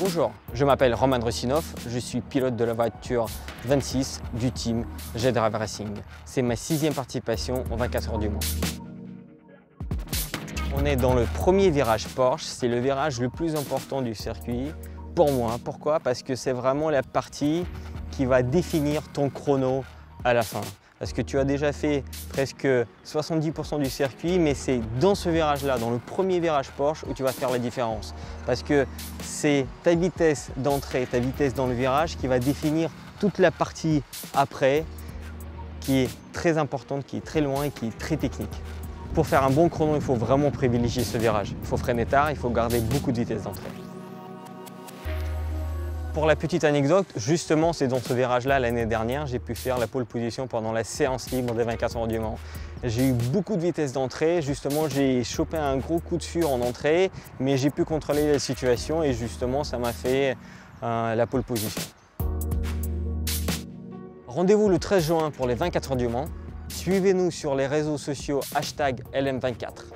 Bonjour, je m'appelle Roman Rusinov, je suis pilote de la voiture 26 du team G-Drive Racing. C'est ma sixième participation aux 24 heures du Mans. On est dans le premier virage Porsche, c'est le virage le plus important du circuit pour moi. Pourquoi? Parce que c'est vraiment la partie qui va définir ton chrono à la fin. Parce que tu as déjà fait presque 70% du circuit, mais c'est dans ce virage-là, dans le premier virage Porsche, où tu vas faire la différence. Parce que c'est ta vitesse d'entrée, ta vitesse dans le virage qui va définir toute la partie après, qui est très importante, qui est très loin et qui est très technique. Pour faire un bon chrono, il faut vraiment privilégier ce virage. Il faut freiner tard, il faut garder beaucoup de vitesse d'entrée. Pour la petite anecdote, justement, c'est dans ce virage-là, l'année dernière, j'ai pu faire la pole position pendant la séance libre des 24 heures du Mans. J'ai eu beaucoup de vitesse d'entrée, justement, j'ai chopé un gros coup de fur en entrée, mais j'ai pu contrôler la situation et justement, ça m'a fait euh, la pole position. Rendez-vous le 13 juin pour les 24 heures du Mans. Suivez-nous sur les réseaux sociaux hashtag LM24.